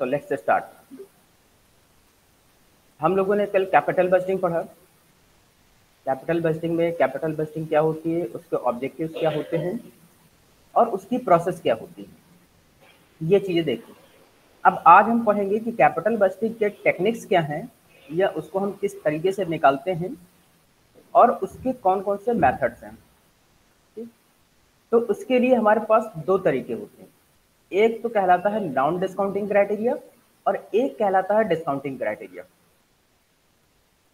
तो let's start हम लोगों ने कल कैपिटल बजटिंग पढ़ा। कैपिटल बजटिंग में कैपिटल बजटिंग क्या होती है, उसके ऑब्जेक्टिव क्या होते हैं, और उसकी प्रोसेस क्या होती है। ये चीज़ें देखिए अब आज हम पढ़ेंगे कि कैपिटल बजटिंग के टेक्निक्स क्या हैं, या उसको हम किस तरीके से निकालते हैं, और उसके कौन कौन से मेथड्स हैं। ठीक? तो उसके लिए हमारे पास दो तरीके होते हैं। एक तो कहलाता है नॉन डिस्काउंटिंग क्राइटेरिया और एक कहलाता है डिस्काउंटिंग क्राइटेरिया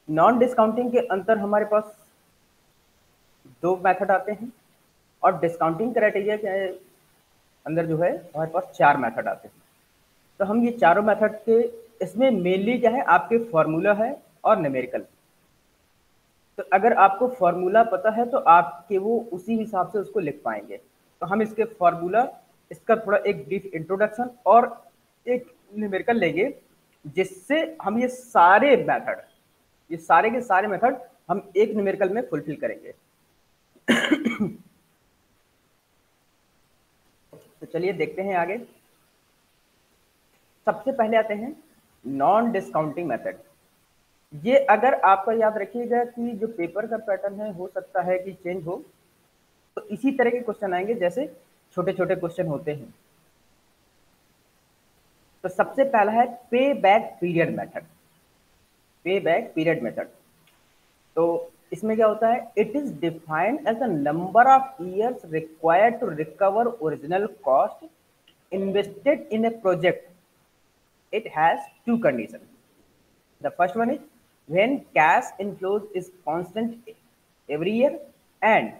नॉन डिस्काउंटिंग के अंतर हमारे पास दो मेथड आते हैं और डिस्काउंटिंग क्राइटेरिया के अंदर जो है, हमारे पास चार मेथड आते हैं। तो हम ये चारों मेथड के, इसमें मेनली क्या है, आपके फॉर्मूला है और नमेरिकल तो अगर आपको फॉर्मूला पता है तो आपके वो उसी हिसाब से उसको लिख पाएँगे। तो हम इसके फॉर्मूला इसका थोड़ा एक ब्रीफ इंट्रोडक्शन और एक न्यूमेरिकल लेंगे जिससे हम ये सारे मेथड ये सारे के सारे मेथड हम एक न्यूमेरिकल में फुलफिल करेंगे। तो चलिए देखते हैं आगे। सबसे पहले आते हैं नॉन डिस्काउंटिंग मेथड ये अगर आपका याद रखिएगा कि जो पेपर का पैटर्न है, हो सकता है कि चेंज हो तो इसी तरह के क्वेश्चन आएँगे, जैसे छोटे छोटे क्वेश्चन होते हैं। तो सबसे पहला है payback period method payback period method तो इसमें क्या होता है? It is defined as the number of years required to recover original cost invested in a project it has two conditions. The first one is when cash inflows is constant every year and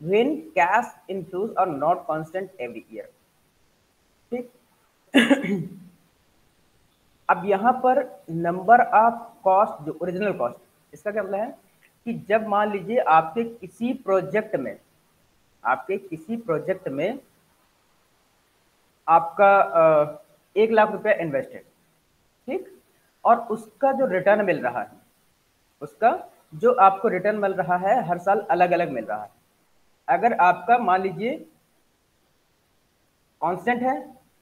when cash inflows are not constant every year. ठीक? अब यहाँ पर number of cost जो original cost इसका क्या मतलब है? कि जब मान लीजिए आपके किसी प्रोजेक्ट में, आपके किसी प्रोजेक्ट में आपका एक लाख रुपया इन्वेस्टेड ठीक? और उसका जो रिटर्न मिल रहा है, उसका जो आपको रिटर्न मिल रहा है, हर साल अलग अलग मिल रहा है। अगर आपका मान लीजिए कांस्टेंट है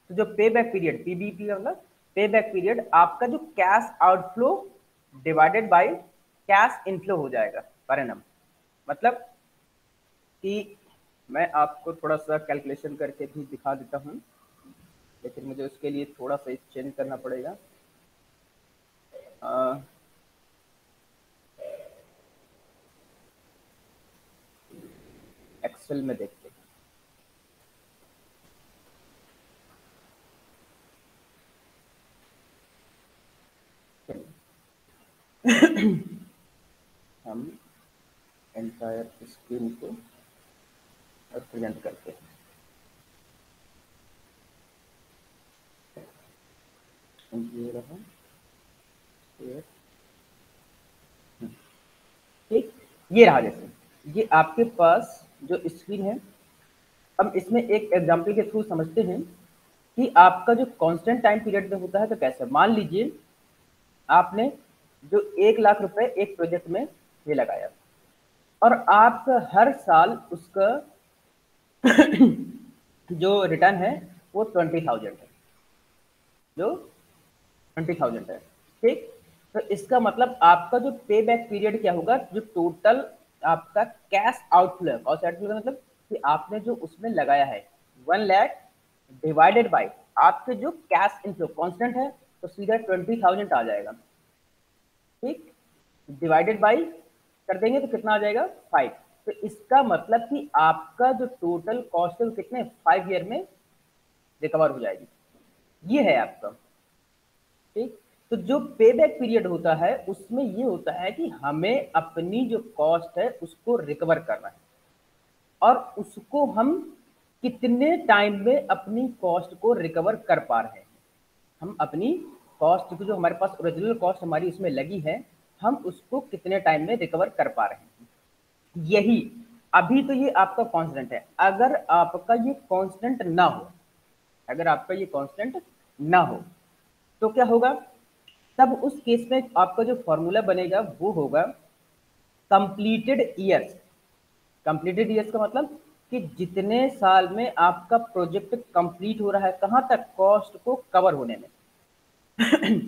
तो जो पे बैक पीरियड पीबीपी मतलब पे बैक पीरियड आपका जो cash outflow divided by cash inflow हो जाएगा पर एनम मतलब कि मैं आपको थोड़ा सा कैलकुलेशन करके भी दिखा देता हूँ, लेकिन मुझे उसके लिए थोड़ा सा चेंज करना पड़ेगा। एक्सेल में देखते हैं। हम एंटायर स्क्रीन को रिप्रेजेंट करते हैं। ये रहा ठीक, ये रहा जैसे। ये आपके पास जो स्क्रीन है, हम इसमें एक एग्ज़ाम्पल के थ्रू समझते हैं कि आपका जो कांस्टेंट टाइम पीरियड में होता है तो कैसे मान लीजिए, आपने जो एक लाख रुपए एक प्रोजेक्ट में ये लगाया और आप हर साल उसका जो रिटर्न है वो ट्वेंटी थाउज़ेंड है। जो ट्वेंटी थाउज़ेंड है, ठीक? तो इसका मतलब आपका जो पे बैक पीरियड क्या होगा, जो टोटल आपका कैश आउटफ्लो कॉस्ट आउटफ्लो मतलब कि आपने जो उसमें लगाया है वन लैख डिवाइडेड बाई आपके जो कैश इनफ्लो कांस्टेंट है तो सीधा ट्वेंटी थाउज़ेंड आ जाएगा। ठीक? डिवाइडेड बाई कर देंगे तो कितना आ जाएगा? फाइव तो इसका मतलब कि आपका जो टोटल कॉस्ट है, वो कितने? फाइव ईयर में रिकवर हो जाएगी। ये है आपका। ठीक? तो जो पे बैक पीरियड होता है, उसमें ये होता है कि हमें अपनी जो कॉस्ट है, उसको रिकवर करना है। और उसको हम कितने टाइम में अपनी कॉस्ट को रिकवर कर पा रहे हैं। हम अपनी कॉस्ट जो हमारे पास ओरिजिनल कॉस्ट हमारी उसमें लगी है, हम उसको कितने टाइम में रिकवर कर पा रहे हैं। यही, अभी तो ये आपका कांस्टेंट है। अगर आपका ये कांस्टेंट ना हो, अगर आपका ये कांस्टेंट ना हो तो क्या होगा? तब उस केस में आपका जो फॉर्मूला बनेगा वो होगा कंप्लीटेड ईयर्स कंप्लीटेड ईयर्स का मतलब कि जितने साल में आपका प्रोजेक्ट कंप्लीट हो रहा है, कहाँ तक कॉस्ट को कवर होने में।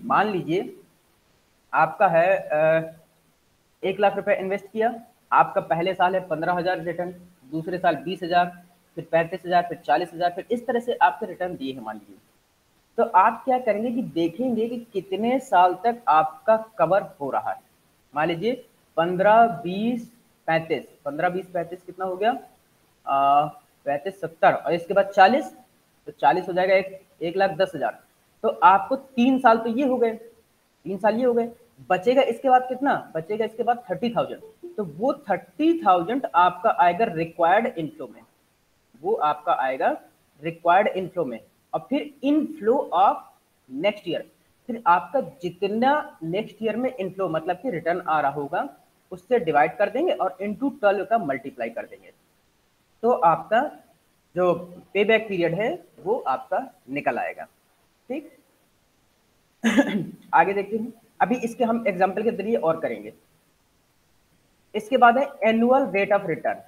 मान लीजिए आपका है एक लाख रुपए इन्वेस्ट किया, आपका पहले साल है पंद्रह हज़ार रिटर्न दूसरे साल बीस हज़ार, फिर पैंतीस हज़ार, फिर चालीस हज़ार, फिर इस तरह से आपके रिटर्न दिए हैं, मान लीजिए। तो आप क्या करेंगे कि देखेंगे कि कितने साल तक आपका कवर हो रहा है। मान लीजिए, पंद्रह, बीस, पैंतीस। पंद्रह, बीस, पैंतीस कितना हो गया? पैंतीस, सत्तर। और इसके बाद चालीस? तो चालीस हो जाएगा एक एक लाख दस हज़ार। तो आपको तीन साल तो ये हो गए। तीन साल ये हो गए। बचेगा इसके बाद कितना? बचेगा इसके बाद थर्टी थाउज़ेंड तो वो थर्टी थाउज़ेंड आपका आएगा रिक्वायर्ड इनफ्लो में। वो आपका आएगा रिक्वायर्ड इनफ्लो में। और फिर इनफ्लो ऑफ़ नेक्स्ट ईयर फिर आपका जितना नेक्स्ट ईयर में इनफ्लो मतलब कि रिटर्न आ रहा होगा, उससे डिवाइड कर देंगे और इनटू ट्वेल्व का मल्टीप्लाई कर देंगे। तो आपका जो पे बैक पीरियड है, वो आपका निकल आएगा। ठीक? आगे देखते हैं अभी इसके हम एग्ज़ाम्पल के ज़रिए और करेंगे। इसके बाद है एनुअल रेट ऑफ़ रिटर्न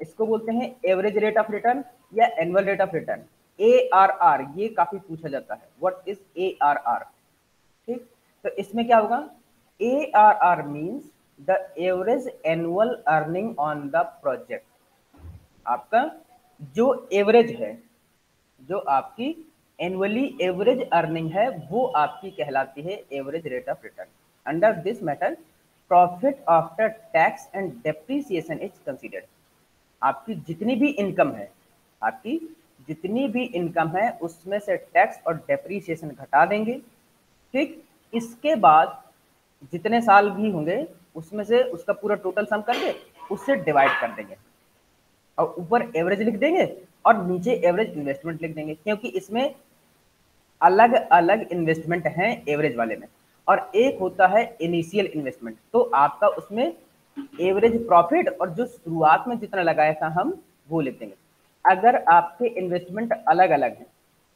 इसको बोलते हैं एवरेज रेट ऑफ़ रिटर्न या annual rate of return A R R ये काफ़ी पूछा जाता है। What is A R R ठीक? तो इसमें क्या होगा? A R R means the average annual earning on the project आपका जो एवरेज है, जो आपकी एनुअली एवरेज अर्निंग है, वो आपकी कहलाती है average rate of return under this method profit after tax and depreciation is considered आपकी जितनी भी इनकम है, आपकी जितनी भी इनकम है, उसमें से टैक्स और डेप्रीसिएशन घटा देंगे। ठीक? इसके बाद जितने साल भी होंगे, उसमें से उसका पूरा टोटल सम करके उससे डिवाइड कर देंगे। और ऊपर एवरेज लिख देंगे और नीचे एवरेज इन्वेस्टमेंट लिख देंगे, क्योंकि इसमें अलग अलग इन्वेस्टमेंट हैं एवरेज वाले में। और एक होता है इनिशियल इन्वेस्टमेंट तो आपका उसमें एवरेज प्रॉफिट और जो शुरुआत में जितना लगाया था हम, वो लिख देंगे। अगर आपके इन्वेस्टमेंट अलग अलग हैं,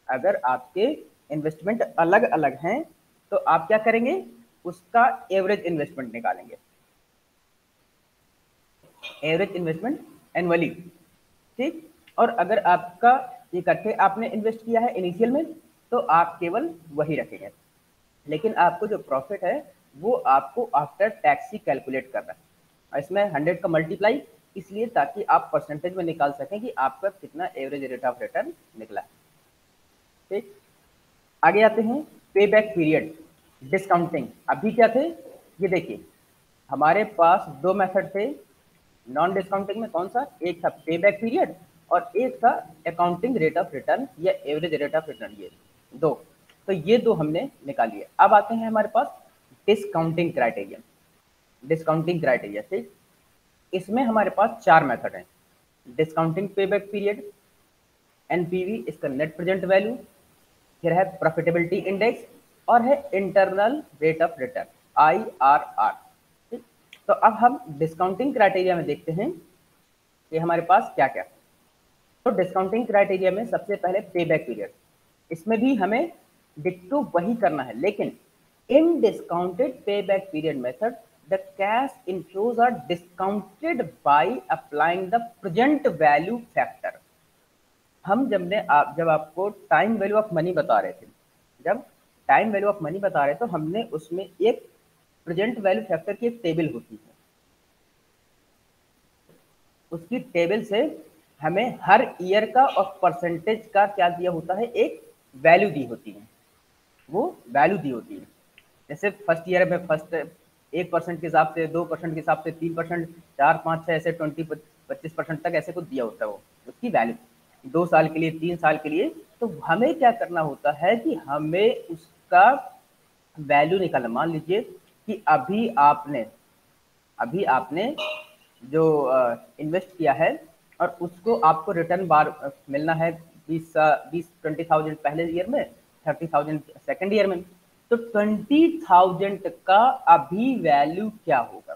अगर आपके इन्वेस्टमेंट अलग अलग हैं तो आप क्या करेंगे? उसका एवरेज इन्वेस्टमेंट निकालेंगे। एवरेज इन्वेस्टमेंट एनुअली ठीक? और अगर आपका इकट्ठे आपने इन्वेस्ट किया है इनिशियल में तो आप केवल वही रखेंगे। लेकिन आपको जो प्रॉफिट है, वो आपको आफ्टर टैक्स ही कैलकुलेट करना है। इसमें हंड्रेड का मल्टीप्लाई इसलिए ताकि आप परसेंटेज में निकाल सकें कि आपका कितना एवरेज रेट ऑफ़ रिटर्न निकला ठीक? आगे आते हैं पे बैक पीरियड डिस्काउंटिंग अभी क्या थे? ये देखिए, हमारे पास दो मेथड थे। नॉन डिस्काउंटिंग में कौन सा? एक था पे बैक पीरियड और एक था अकाउंटिंग रेट ऑफ़ रिटर्न या एवरेज रेट ऑफ़ रिटर्न ये दो। तो ये दो हमने निकाल लिया अब आते हैं हमारे पास डिस्काउंटिंग क्राइटेरिया डिस्काउंटिंग क्राइटेरिया ठीक? इसमें हमारे पास चार मेथड हैं। Discounting pay back period NPV इसका नेट प्रेजेंट वैल्यू फिर है प्रॉफिटेबिलिटी इंडेक्स और है internal rate of return I R R ठीक तो अब हम डिस्काउंटिंग क्राइटेरिया में देखते हैं कि हमारे पास क्या क्या तो डिस्काउंटिंग क्राइटेरिया में सबसे पहले पे बैक पीरियड इसमें भी हमें डिक्टो वही करना है, लेकिन इन discounted pay back period method the cash inflows are discounted by applying the present value factor. हम जब ने आप, जब आपको टाइम वैल्यू ऑफ़ मनी बता रहे थे, जब टाइम वैल्यू ऑफ़ मनी बता रहे तो हमने उसमें एक प्रेजेंट वैल्यू फैक्टर की एक टेबल होती है। उसकी टेबल से हमें हर ईयर का और परसेंटेज का क्या दिया होता है? एक वैल्यू दी होती है। वो वैल्यू दी होती है। जैसे फ़र्स्ट ईयर में फ़र्स्ट एक परसेंट के हिसाब से, दो परसेंट के हिसाब से, तीन परसेंट चार, पाँच छः ऐसे ट्वेंटी पच्चीस परसेंट तक ऐसे को दिया होता है वो, उसकी वैल्यू दो साल के लिए, तीन साल के लिए तो हमें क्या करना होता है कि हमें उसका वैल्यू निकालना। मान लीजिए कि अभी आपने अभी आपने जो इन्वेस्ट किया है और उसको आपको रिटर्न बार, मिलना है बीस बीस ट्वेंटी थाउज़ेंड पहले ईयर में थर्टी थाउज़ेंड सेकेंड ईयर में। तो ट्वेंटी थाउज़ेंड का अभी वैल्यू क्या होगा?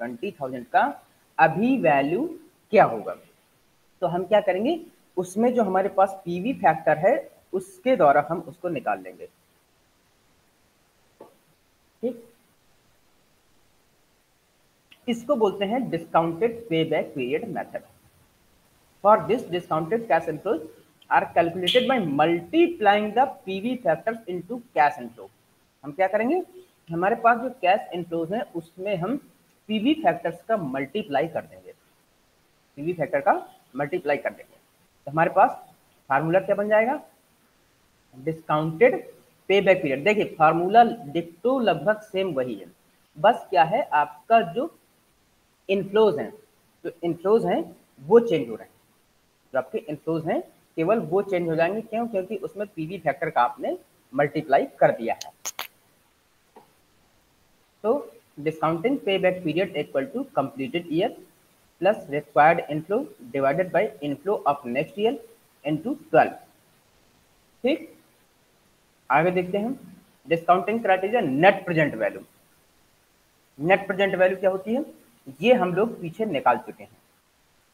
ट्वेंटी थाउज़ेंड का अभी वैल्यू क्या होगा? तो हम क्या करेंगे? उसमें जो हमारे पास पीवी फैक्टर है, उसके द्वारा हम उसको निकाल लेंगे। ठीक? इसको बोलते हैं discounted pay back period method for this discounted cash inflows are calculated by multiplying the PV factors into cash inflow हम क्या करेंगे? हमारे पास जो कैश इनफ्लोज है, उसमें हम पीवी फैक्टर्स का मल्टीप्लाई कर देंगे। पीवी फैक्टर का मल्टीप्लाई कर देंगे। तो हमारे पास फार्मूला क्या बन जाएगा? डिस्काउंटेड पे बैक पीरियड देखिए फार्मूला डिक्टो लगभग सेम वही है। बस क्या है, आपका जो इनफ्लोज हैं, जो इनफ्लोज हैं, वो चेंज हो रहे हैं। जो आपके इनफ्लोज हैं केवल वो चेंज हो जाएँगे, क्यों? क्योंकि उसमें पीवी फैक्टर का आपने मल्टीप्लाई कर दिया है। तो discounting pay back period equal to completed year plus required inflow divided by inflow of next year into twelve ठीक? आगे देखते हैं discounting criteria net present value net present value क्या होती है? ये हम लोग पीछे निकाल चुके हैं।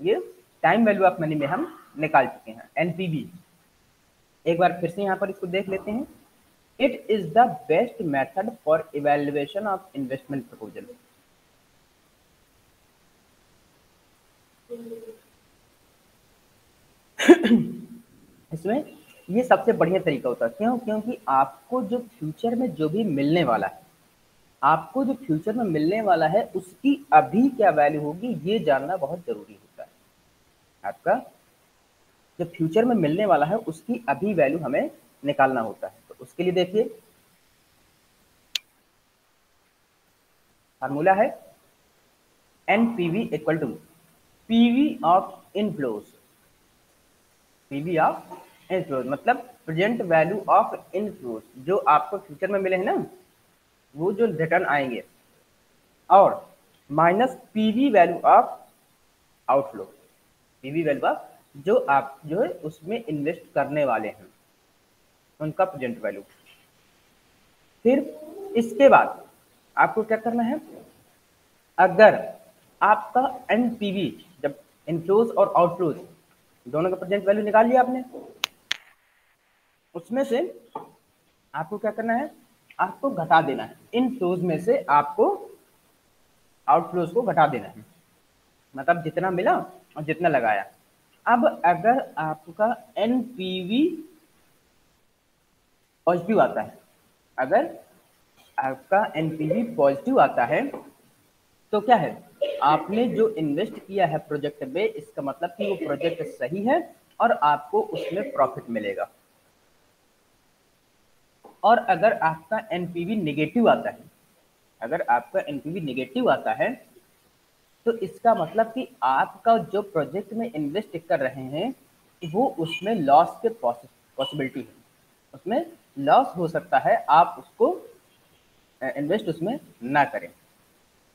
ये टाइम वैल्यू ऑफ़ मनी में हम निकाल चुके हैं एनपीवी एक बार फिर से यहाँ पर इसको देख लेते हैं। It is the best method for evaluation of investment proposal इसमें ये सबसे बढ़िया तरीका होता है, क्यों? क्योंकि आपको जो फ्यूचर में जो भी मिलने वाला है, आपको जो फ्यूचर में मिलने वाला है, उसकी अभी क्या वैल्यू होगी, ये जानना बहुत ज़रूरी होता है। आपका जो फ्यूचर में मिलने वाला है, उसकी अभी वैल्यू हमें निकालना होता है। तो उसके लिए देखिए फार्मूला है N PV equal to PV of inflows PV of inflows मतलब प्रेजेंट वैल्यू ऑफ़ इनफ्लोज जो आपको फ्यूचर में मिले हैं ना, वो जो रिटर्न आएँगे। और minus PV value of outflow PV value of जो आप, जो है, उसमें इन्वेस्ट करने वाले हैं। उनका प्रेजेंट वैल्यू फिर इसके बाद आपको क्या करना है? अगर आपका एनपीवी जब इनफ्लोज और आउटफ्लोज दोनों का प्रेजेंट वैल्यू निकाल लिया आपने, उसमें से आपको क्या करना है? आपको घटा देना है। इन फ्लोज में से आपको आउटफ्लोज को घटा देना है। मतलब जितना मिला और जितना लगाया। अब अगर आपका एनपीवी पॉजिटिव आता है, अगर आपका एनपीवी पॉजिटिव आता है तो क्या है? आपने जो इन्वेस्ट किया है प्रोजेक्ट में, इसका मतलब कि वो प्रोजेक्ट सही है और आपको उसमें प्रॉफिट मिलेगा। और अगर आपका एनपीवी नेगेटिव आता है, अगर आपका एनपीवी नेगेटिव आता है तो इसका मतलब कि आपका जो प्रोजेक्ट में इन्वेस्ट कर रहे हैं, वो उसमें लॉस के पॉसिबिलिटी है। उसमें लॉस हो सकता है, आप उसको इन्वेस्ट उसमें ना करें।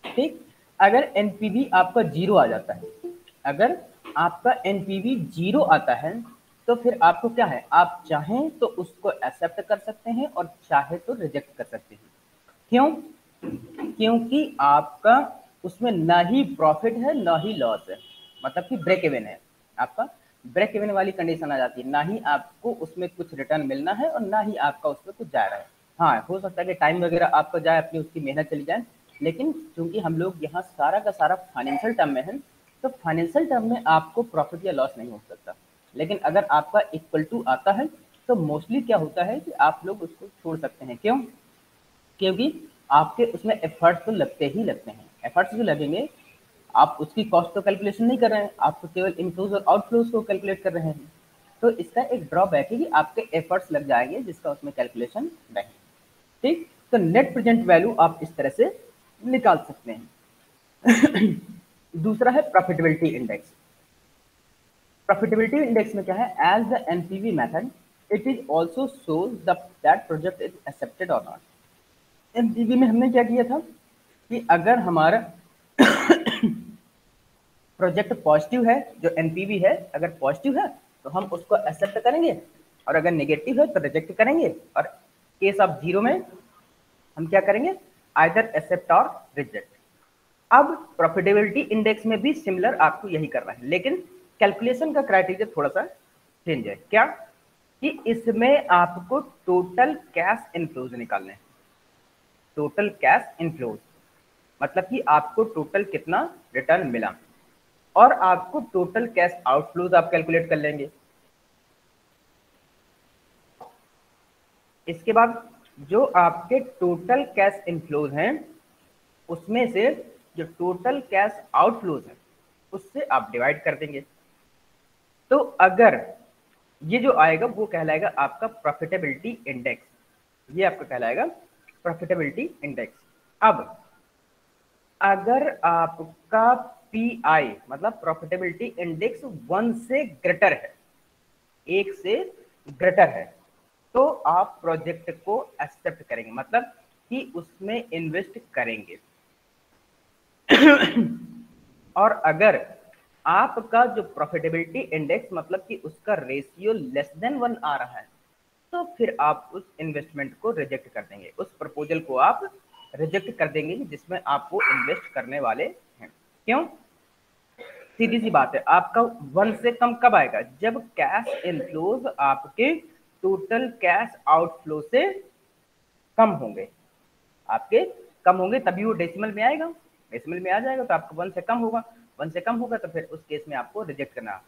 ठीक? अगर एनपीवी आपका ज़ीरो आ जाता है, अगर आपका एनपीवी ज़ीरो आता है तो फिर आपको क्या है? आप चाहें तो उसको एक्सेप्ट कर सकते हैं और चाहे तो रिजेक्ट कर सकते हैं। क्यों? क्योंकि आपका उसमें ना ही प्रॉफिट है, ना ही लॉस है। मतलब कि ब्रेक इवन है आपका। ब्रेक इवन वाली कंडीशन आ जाती है। ना ही आपको उसमें कुछ रिटर्न मिलना है और ना ही आपका उसमें कुछ जा रहा है। हाँ हो सकता है कि टाइम वगैरह आपका जाए, अपनी उसकी मेहनत चली जाए, लेकिन चूँकि हम लोग यहाँ सारा का सारा फाइनेंशियल टर्म में है तो फाइनेंशियल टर्म में आपको प्रॉफिट या लॉस नहीं हो सकता। लेकिन अगर आपका इक्वल टू आता है तो मोस्टली क्या होता है कि आप लोग उसको छोड़ सकते हैं। क्यों? क्योंकि आपके उसमें एफर्ट्स तो लगते ही लगते हैं। एफर्ट्स जो लगेंगे, आप उसकी कॉस्ट तो कैलकुलेशन नहीं कर रहे हैं, आप तो केवल इनफ्लोज और आउटफ्लोज को कैलकुलेट कर रहे हैं। तो इसका एक ड्रॉबैक है कि आपके एफर्ट्स लग जाएँगे, जिसका उसमें कैलकुलेशन नहीं। ठीक? तो नेट प्रेजेंट वैल्यू आप इस तरह से निकाल सकते हैं। दूसरा है प्रॉफिटेबिलिटी इंडेक्स प्रॉफिटेबिलिटी इंडेक्स में क्या है? As the NPV method it is also shows that project is accepted और नॉट एनपीवी में हमने क्या किया था? कि अगर हमारा प्रोजेक्ट पॉजिटिव है, जो एनपीवी है, अगर पॉजिटिव है तो हम उसको एक्सेप्ट करेंगे। और अगर नेगेटिव है तो रिजेक्ट करेंगे। और केस ऑफ़ ज़ीरो में हम क्या करेंगे? आइदर एक्सेप्ट और रिजेक्ट अब प्रॉफिटेबिलिटी इंडेक्स में भी सिमिलर आपको यही करना है। लेकिन कैलकुलेशन का क्राइटेरिया थोड़ा सा चेंज है। क्या? कि इसमें आपको टोटल कैश इनफ्लोज निकालने हैं। टोटल कैश इनफ्लोज मतलब कि आपको टोटल कितना रिटर्न मिला। और आपको टोटल कैश आउटफ्लोज आप कैलकुलेट कर लेंगे। इसके बाद जो आपके टोटल कैश इनफ्लोज हैं, उसमें से जो टोटल कैश आउटफ्लोज है, उससे आप डिवाइड कर देंगे। तो अगर ये जो आएगा, वो कहलाएगा आपका प्रॉफिटेबिलिटी इंडेक्स ये आपका कहलाएगा प्रॉफिटेबिलिटी इंडेक्स अब अगर आपका पी आई मतलब प्रॉफिटेबिलिटी इंडेक्स वन से ग्रेटर है, एक से ग्रेटर है तो आप प्रोजेक्ट को एक्सेप्ट करेंगे मतलब कि उसमें इन्वेस्ट करेंगे। और अगर आपका जो प्रॉफिटेबिलिटी इंडेक्स मतलब कि उसका रेशियो लेस देन वन आ रहा है तो फिर आप उस इन्वेस्टमेंट को रिजेक्ट कर देंगे। उस प्रपोजल को आप रिजेक्ट कर देंगे जिसमें आपको इन्वेस्ट करने वाले हैं। क्यों? सीधी सी बात है, आपका वन से कम कब आएगा? जब कैश इनफ्लोज आपके टोटल कैश आउटफ्लो से कम होंगे। आपके कम होंगे तभी वो डेसिमल में आएगा। डेसिमल में आ जाएगा तो आपका वन से कम होगा। वन से कम होगा तो फिर उस केस में आपको रिजेक्ट करना।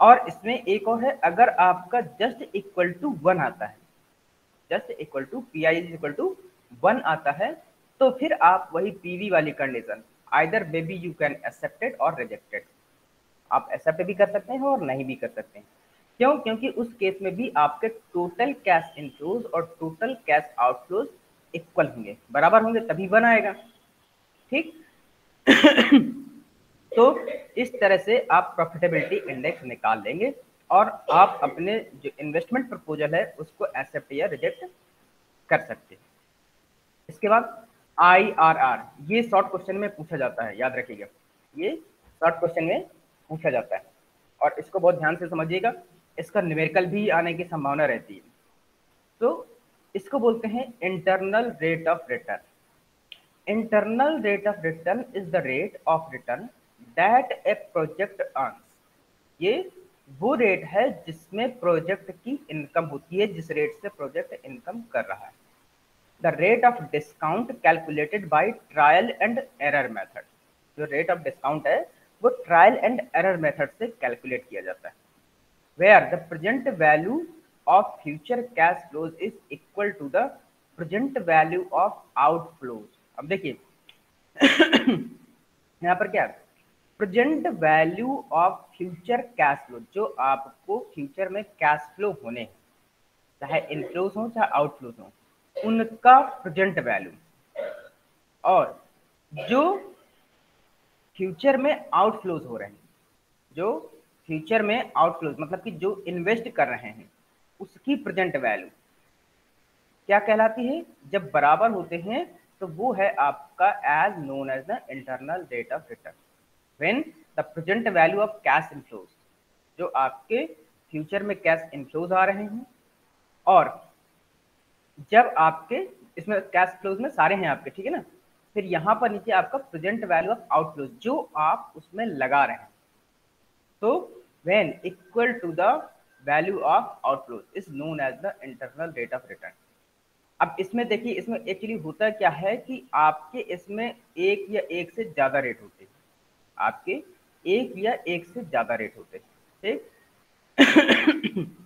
और इसमें एक और है, अगर आपका जस्ट इक्वल टू वन आता है just equal to P I is equal to one आता है तो फिर आप वही पीवी वाली condition either baby you can accepted और रिजेक्टेड आप एक्सेप्ट भी कर सकते हैं और नहीं भी कर सकते हैं। क्यों? क्योंकि उस केस में भी आपके टोटल कैश इनफ्लोज और टोटल कैश आउटफ्लोज इक्वल होंगे। बराबर होंगे तभी वन आएगा। ठीक? तो इस तरह से आप प्रॉफिटेबिलिटी इंडेक्स निकाल लेंगे और आप अपने जो इन्वेस्टमेंट प्रपोजल है, उसको एक्सेप्ट या रिजेक्ट कर सकते हैं। इसके बाद आई आर आर ये शॉर्ट क्वेश्चन में पूछा जाता है, याद रखिएगा। ये शॉर्ट क्वेश्चन में पूछा जाता है। और इसको बहुत ध्यान से समझिएगा, इसका न्यूमेरिकल भी आने की संभावना रहती है। तो इसको बोलते हैं internal rate of return internal rate of return is the rate of return that a project earns ये वो रेट है जिसमें प्रोजेक्ट की इनकम होती है, जिस रेट से प्रोजेक्ट इनकम कर रहा है। The rate of discount calculated by trial and error method. जो रेट ऑफ़ डिस्काउंट है, वो ट्रायल एंड एरर मेथड से कैलकुलेट किया जाता है। Where the present value of future cash flows is equal to the present value of outflows अब देखिए, यहाँ पर क्या present value of future cash flow जो आपको फ्यूचर में कैश फ्लो होने चाहे इनफ्लोज हो, चाहे आउटफ्लोज हो उनका प्रेजेंट वैल्यू। और जो फ्यूचर में आउटफ्लोज हो रहे हैं, जो फ्यूचर में आउटफ्लोज मतलब कि जो इन्वेस्ट कर रहे हैं, उसकी प्रेजेंट वैल्यू क्या कहलाती है? जब बराबर होते हैं तो वो है आपका as known as the internal rate of return when the present value of cash inflows जो आपके फ्यूचर में कैश इनफ्लोज आ रहे हैं, और जब आपके इसमें कैश फ्लोज में सारे हैं आपके, ठीक है ना? फिर यहाँ पर नीचे आपका प्रेजेंट वैल्यू ऑफ़ आउटफ्लोज जो आप उसमें लगा रहे हैं। तो when equal to the value of outflows is known as the internal rate of return अब इसमें देखिए, इसमें एक्चुअली होता क्या है कि आपके इसमें एक या एक से ज़्यादा रेट होते हैं। आपके एक या एक से ज़्यादा रेट होते हैं, ठीक?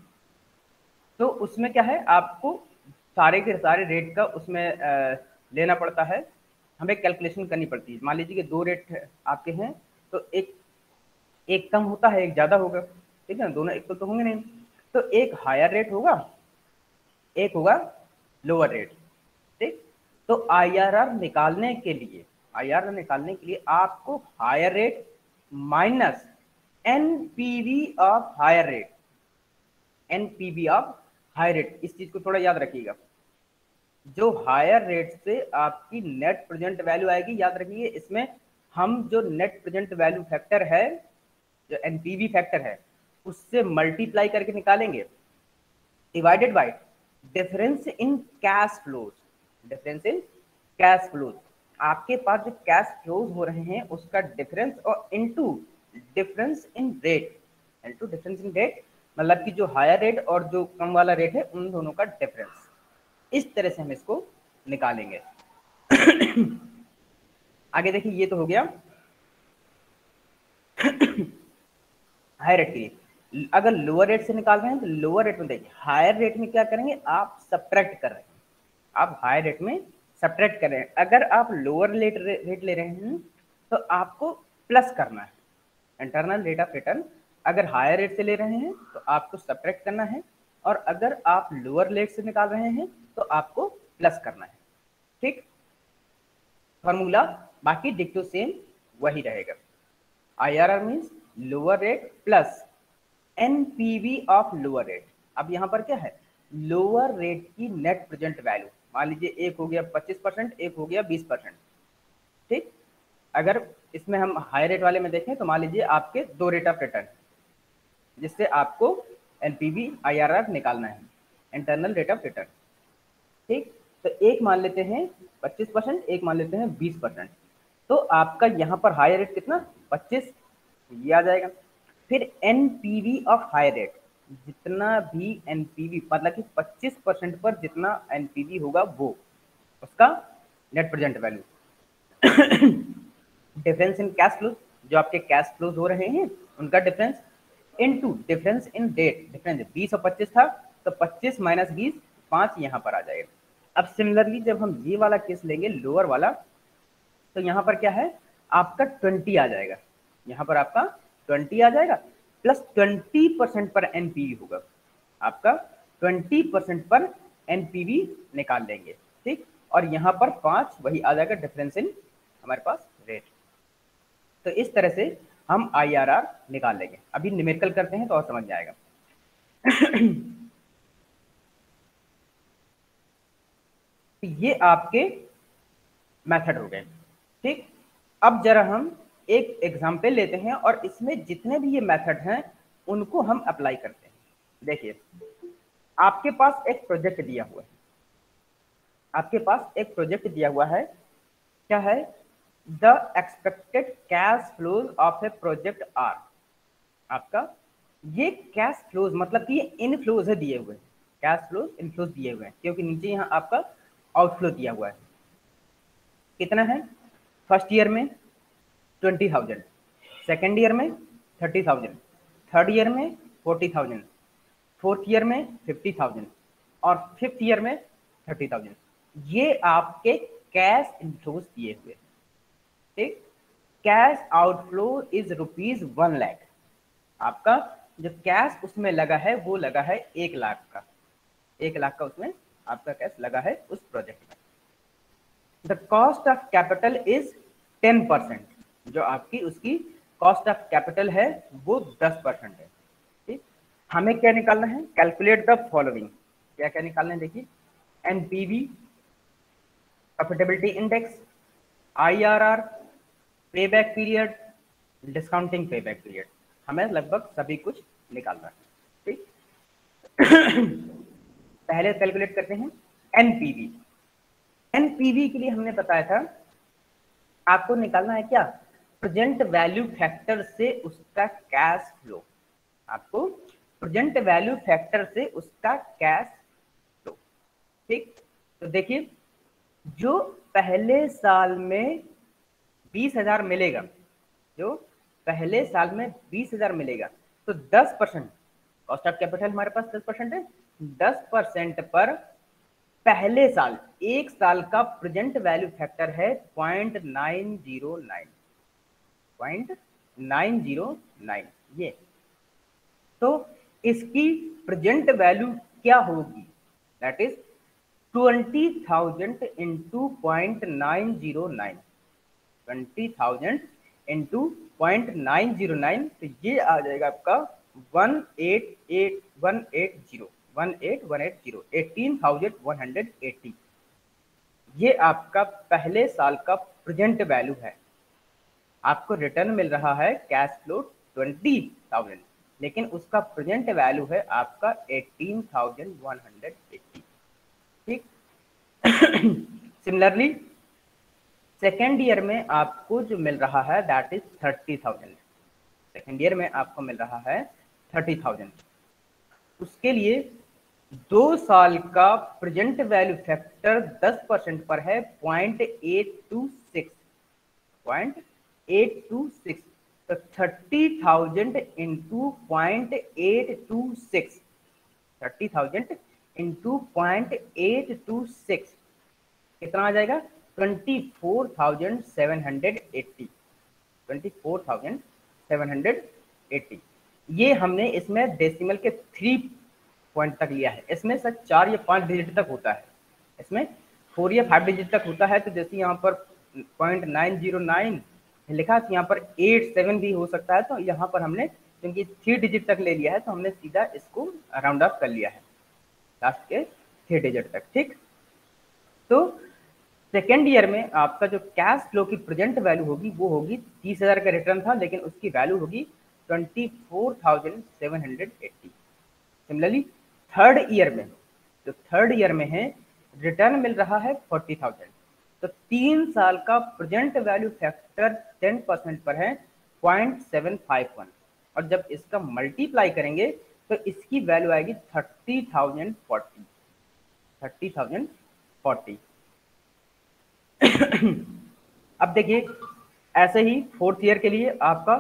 तो उसमें क्या है? आपको सारे के सारे रेट का उसमें लेना पड़ता है। हमें कैलकुलेशन करनी पड़ती है। मान लीजिए कि दो रेट आपके हैं तो एक एक कम होता है एक ज़्यादा होगा। ठीक है ना? दोनों एक तो, तो होंगे नहीं। तो एक हायर रेट होगा एक होगा लोअर रेट ठीक? तो आईआरआर निकालने के लिए आईआर निकालने के लिए आपको higher rate minus NPV of higher rate NPV of higher rate इस चीज़ को थोड़ा याद रखिएगा। जो हायर रेट से आपकी नेट प्रेजेंट वैल्यू आएगी, याद रखिए, इसमें हम जो नेट प्रेजेंट वैल्यू फैक्टर है, जो एनपीवी फैक्टर है, उससे मल्टीप्लाई करके निकालेंगे। Divided by difference in cash flows difference in cash flows आपके पास जो कैश फ्लोज हो रहे हैं, उसका डिफरेंस और into difference in rate into difference in rate मतलब कि जो हायर रेट और जो कम वाला रेट है, उन दोनों का डिफरेंस इस तरह से हम इसको निकालेंगे। आगे देखिए, ये तो हो गया। हायर रेट के लिए। अगर लोअर रेट से निकाल रहे हैं तो लोअर रेट में देखिए हायर रेट में क्या करेंगे? आप सब्ट्रैक्ट कर रहे हैं। आप हायर रेट में सब्ट्रैक्ट कर रहे हैं। अगर आप लोअर रेट रेट ले रहे हैं तो आपको प्लस करना है। इंटरनल रेट ऑफ़ रिटर्न अगर हायर रेट से ले रहे हैं तो आपको सब्ट्रैक्ट करना है। और अगर आप लोअर रेट से निकाल रहे हैं तो आपको प्लस करना है। ठीक? फॉर्मूला बाकी डिक्टो सेम वही रहेगा। I R R means lower rate plus NPV of lower rate अब यहाँ पर क्या है? लोअर रेट की नेट प्रेजेंट वैल्यू मान लीजिए एक हो गया 25 परसेंट, एक हो गया 20 परसेंट। ठीक? अगर इसमें हम हाई रेट वाले में देखें तो मान लीजिए आपके दो रेट ऑफ़ रिटर्न जिससे आपको एनपीवी आईआरआर निकालना है इंटरनल रेट ऑफ़ रिटर्न ठीक? तो एक मान लेते हैं 25 परसेंट, एक मान लेते हैं 20 परसेंट। तो आपका यहाँ पर हाई रेट कितना? 25 ये आ जाएगा। फिर एनपीवी ऑफ़ हाई रेट जितना भी एनपीवी मतलब कि 25 परसेंट पर जितना एनपीवी होगा वो, उसका net present value difference in cash flow जो आपके कैश फ्लोज हो रहे हैं, उनका difference into difference in date difference बीस और पच्चीस था तो पच्चीस माइनस बीस, पाँच यहाँ पर आ जाएगा अब सिमिलरली जब हम ये वाला केस लेंगे लोअर वाला तो यहाँ पर क्या है? आपका ट्वेंटी आ जाएगा। यहाँ पर आपका ट्वेंटी आ जाएगा प्लस ट्वेंटी परसेंट पर एनपीवी होगा। आपका ट्वेंटी परसेंट पर एनपीवी निकाल लेंगे, ठीक? और यहाँ पर पाँच, वही आ जाएगा डिफरेंस इन हमारे पास रेट तो इस तरह से हम आईआरआर निकाल लेंगे। अभी निमेरिकल करते हैं तो और समझ जाएगा तो ये आपके मेथड हो गए। ठीक? अब जरा हम एक एग्ज़ाम्पल लेते हैं और इसमें जितने भी ये मेथड हैं, उनको हम अप्लाई करते हैं। देखिए, आपके पास एक प्रोजेक्ट दिया हुआ है। आपके पास एक प्रोजेक्ट दिया हुआ है। क्या है? The expected cash flows of a project are आपका ये कैश फ्लोज मतलब कि ये इनफ्लोज है दिए हुए कैश फ्लोज इनफ्लोज दिए हुए हैं। क्योंकि नीचे यहाँ आपका आउटफ्लो दिया हुआ है। कितना है? फ़र्स्ट ईयर में ट्वेंटी थाउज़ेंड सेकेंड ईयर में थर्टी थाउज़ेंड थर्ड ईयर में फोर्टी थाउज़ेंड फोर्थ ईयर में फिफ्टी थाउज़ेंड और फिफ्थ ईयर में थर्टी थाउज़ेंड ये आपके कैश इनफ्लोज दिए हुए ठीक? Cash outflow is rupees one lakh आपका जो कैश उसमें लगा है, वो लगा है एक लाख का। एक लाख का उसमें आपका कैश लगा है उस प्रोजेक्ट में। The cost of capital is ten percent जो आपकी उसकी कॉस्ट ऑफ़ कैपिटल है, वो दस परसेंट है। ठीक? हमें क्या निकालना है? कैलकुलेट द फॉलोइंग क्या क्या निकालना है देखिए। NPV profitability index IRR payback period discounting payback period हमें लगभग सभी कुछ निकालना है, ठीक? पहले कैलकुलेट करते हैं एनपीवी एनपीवी के लिए हमने बताया था, आपको निकालना है क्या? प्रेजेंट वैल्यू फैक्टर से उसका कैश फ्लो आपको प्रेजेंट वैल्यू फैक्टर से उसका कैश फ्लो ठीक? तो देखिए, जो पहले साल में बीस हज़ार मिलेगा। जो पहले साल में बीस हज़ार मिलेगा। तो दस परसेंट कॉस्ट ऑफ़ कैपिटल हमारे पास दस परसेंट है। दस परसेंट पर पहले साल, एक साल का प्रेजेंट वैल्यू फैक्टर है point nine zero nine point nine zero nine ये। तो इसकी प्रेजेंट वैल्यू क्या होगी? That is twenty thousand into point nine zero nine twenty thousand into point nine zero nine तो ये आ जाएगा आपका one eight eight one eight zero one eight one eight zero eighteen thousand one hundred eighty ये आपका पहले साल का प्रेजेंट वैल्यू है। आपको रिटर्न मिल रहा है कैश फ्लो ट्वेंटी थाउज़ेंड लेकिन उसका प्रेजेंट वैल्यू है आपका eighteen thousand one hundred eighty ठीक? सिमिलरली सेकेंड ईयर में आपको जो मिल रहा है that is thirty thousand second year में आपको मिल रहा है थर्टी थाउज़ेंड उसके लिए दो साल का प्रेजेंट वैल्यू फैक्टर दस परसेंट पर है point eight two six point eight two six तो thirty thousand into point eight two six thirty thousand into point eight two six कितना आ जाएगा? Twenty four thousand seven hundred eighty twenty four thousand seven hundred eighty ये हमने इसमें decimal के three point तक लिया है। इसमें सर चार या पाँच डिजिट तक होता है। इसमें फोर या फाइव डिजिट तक होता है तो जैसे यहाँ पर पॉइंट नाइन ज़ीरो नाइन लिखा तो यहाँ पर एट सेवन भी हो सकता है तो यहाँ पर हमने क्योंकि थ्री डिजिट तक ले लिया है तो हमने सीधा इसको राउंड ऑफ़ कर लिया है। लास्ट के थ्री डिजिट तक, ठीक? तो सेकेंड ईयर में आपका जो कैश फ्लो की प्रेजेंट वैल्यू होगी, वो होगी तीस हज़ार का रिटर्न था, लेकिन उसकी वैल्यू होगी twenty four thousand seven hundred eighty similarly third year में, जो थर्ड ईयर में है रिटर्न मिल रहा है फोर्टी थाउज़ेंड तो तीन साल का present value factor ten percent पर है पॉइंट सेवन फाइव वन और जब इसका मल्टीप्लाई करेंगे तो इसकी वैल्यू आएगी thirty thousand forty thirty thousand forty अब देखिए, ऐसे ही फोर्थ ईयर के लिए आपका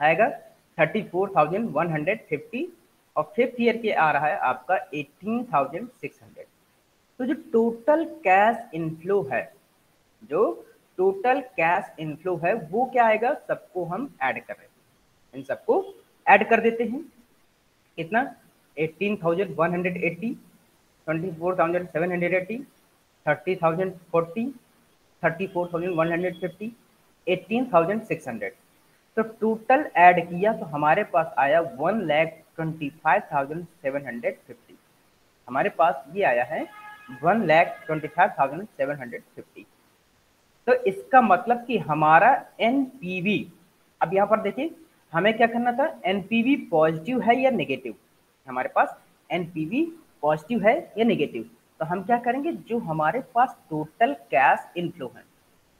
आएगा thirty four thousand one hundred fifty और फिफ्थ ईयर के आ रहा है आपका एटीन थाउज़ेंड सिक्स हंड्रेड तो जो टोटल कैश इनफ्लो है, जो टोटल कैश इनफ्लो है, वो क्या आएगा? सबको हम ऐड कर रहे हैं। इन सबको ऐड कर देते हैं। कितना? Eighteen thousand one hundred eighty twenty four thousand seven hundred eighty thirty thousand forty thirty four thousand one hundred fifty eighteen thousand six hundred तो टोटल ऐड किया तो हमारे पास आया one lakh twenty five thousand seven hundred fifty हमारे पास ये आया है one lakh twenty five thousand seven hundred fifty तो इसका मतलब कि हमारा एन पी वी अब यहाँ पर देखिए, हमें क्या करना था? एन पी वी पॉजिटिव है या नेगेटिव हमारे पास एन पी वी पॉजिटिव है या नेगेटिव तो हम क्या करेंगे? जो हमारे पास टोटल कैश इनफ्लो है,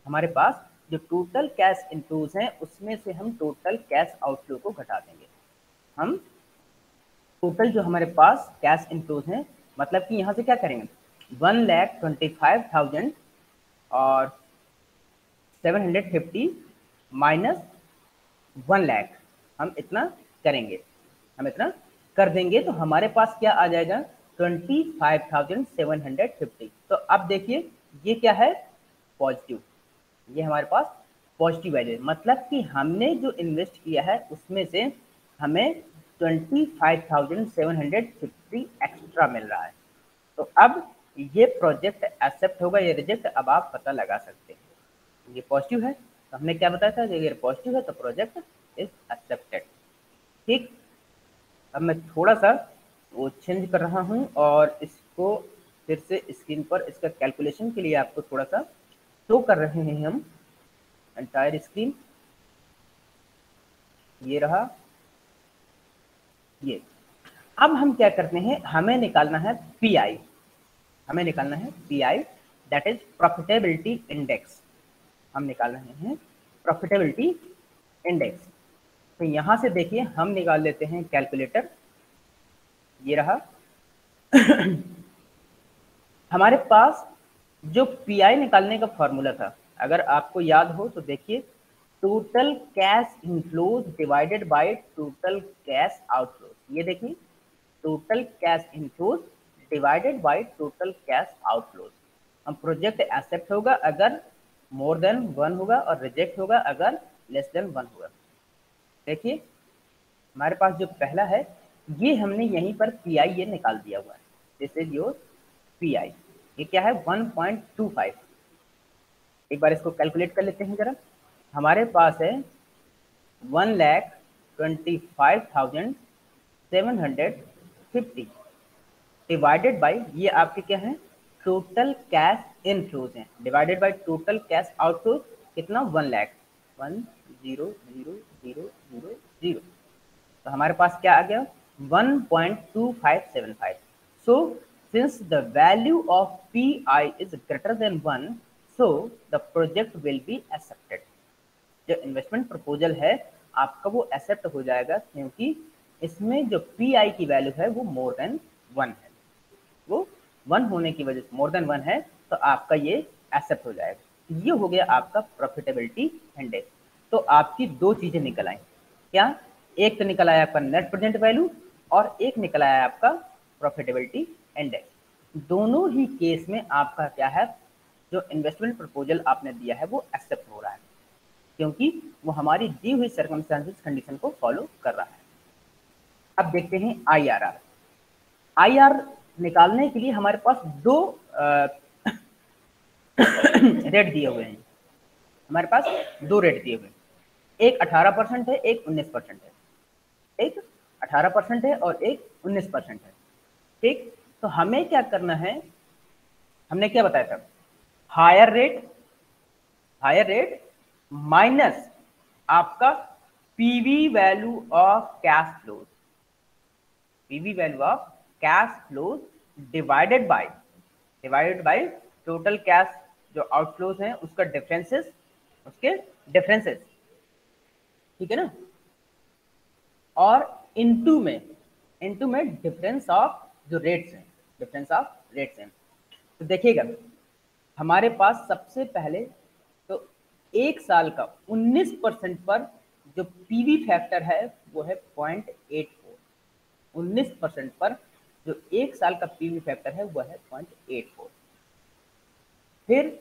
हमारे पास जो टोटल कैश इनफ्लोज हैं, उसमें से हम टोटल कैश आउटफ्लो को घटा देंगे। हम टोटल जो हमारे पास कैश इनफ्लोज हैं मतलब कि यहाँ से क्या करेंगे? One lakh twenty five thousand और seven hundred fifty minus one lakh हम इतना करेंगे। हम इतना कर देंगे तो हमारे पास क्या आ जाएगा? Twenty five thousand seven hundred fifty तो अब देखिए, ये क्या है? पॉजिटिव ये हमारे पास पॉजिटिव वैल्यू मतलब कि हमने जो इन्वेस्ट किया है, उसमें से हमें twenty five thousand seven hundred fifty extra मिल रहा है। तो अब ये प्रोजेक्ट एक्सेप्ट होगा, ये रिजेक्ट अब आप पता लगा सकते हैं। ये पॉजिटिव है। तो हमने क्या बताया था? अगर पॉजिटिव है तो प्रोजेक्ट इज़ एक्सेप्टेड ठीक? अब मैं थोड़ा सा वो चेंज कर रहा हूँ और इसको फिर से स्क्रीन पर इसका कैलकुलेशन के लिए आपको थोड़ा सा शो कर रहे हैं हम। एंटायर स्क्रीन ये रहा। ये। अब हम क्या करते हैं? हमें निकालना है पी आई हमें निकालना है P I that is profitability index हम निकाल रहे हैं प्रॉफिटेबिलिटी इंडेक्स तो यहाँ से देखिए, हम निकाल लेते हैं कैलकुलेटर ये रहा। हमारे पास जो पीआई निकालने का फॉर्मूला था, अगर आपको याद हो तो देखिए total cash inflows divided by total cash outflows ये देखिए total cash inflows divided by total cash outflows हम प्रोजेक्ट एक्सेप्ट होगा अगर मोर देन वन होगा और रिजेक्ट होगा अगर लेस देन वन होगा। देखिए, हमारे पास जो पहला है ये हमने यहीं पर पी आई ये निकाल दिया हुआ है। This is your P I ये क्या है? 1.25 एक बार इसको कैलकुलेट कर लेते हैं जरा। हमारे पास है one lakh twenty five thousand seven hundred fifty divided by ये आपके क्या है? टोटल कैश इनफ्लोज हैं। Divided by total cash outflows कितना? One lakh one zero zero zero zero zero तो हमारे पास क्या आ गया? 1.2575. So, since the value of Pi is greater than 1, so the project will be accepted. जो proposal है आपका वो एक्सेप्ट हो जाएगा क्योंकि इसमें जो पी आई की वैल्यू है वो मोर देन वन है। वो वन होने की वजह से मोर देन वन है तो आपका ये एक्सेप्ट हो जाएगा। ये हो गया आपका प्रॉफिटेबिलिटी इंडेक्स तो आपकी दो चीज़ें निकल आई। क्या? एक तो निकल आया आपका नेट प्रेजेंट वैल्यू और एक निकल आया आपका प्रॉफिटेबिलिटी इंडेक्स दोनों ही केस में आपका क्या है? जो इन्वेस्टमेंट प्रपोजल आपने दिया है, वो एक्सेप्ट हो रहा है। क्योंकि वो हमारी दी हुई सर्कमस्टांसिस कंडीशन को फॉलो कर रहा है। अब देखते हैं I R R I R निकालने के लिए हमारे पास दो रेट दिए हुए हैं। हमारे पास दो रेट दिए हुए हैं। एक 18 परसेंट है, एक 19 परसेंट है। एक 18 परसेंट है और एक 19 परसेंट है। ठीक? तो हमें क्या करना है? हमने क्या बताया था? Higher rate higher rate minus आपका PV value of cash flows PV value of cash flows divided by divided by total cash जो आउटफ्लोज हैं, उसका डिफरेंसेस उसके डिफरेंसेस ठीक है ना? और इनटू में इनटू में डिफरेंस ऑफ़ जो रेट्स हैं डिफरेंस ऑफ़ रेट्स हैं। तो देखिएगा, हमारे पास सबसे पहले तो एक साल का 19 परसेंट पर जो पीवी फैक्टर है, वो है पॉइंट एट फोर उन्नीस परसेंट पर जो एक साल का पीवी फैक्टर है वह है पॉइंट एट फोर फिर